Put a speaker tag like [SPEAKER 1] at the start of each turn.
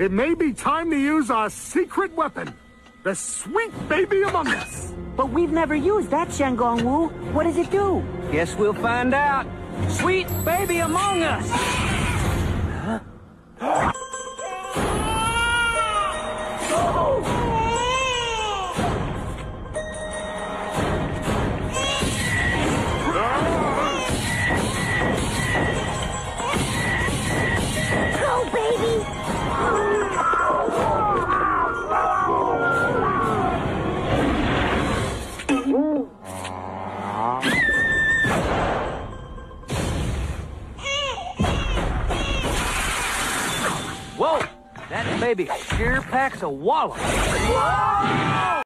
[SPEAKER 1] It may be time to use our secret weapon, the sweet baby among us.
[SPEAKER 2] But we've never used that Shen Gong Wu. What does it do?
[SPEAKER 3] Guess we'll find out. Sweet baby among us. Whoa, that baby sure packs a wallop.